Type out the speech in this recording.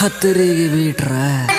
खतरे के बेट रहा है।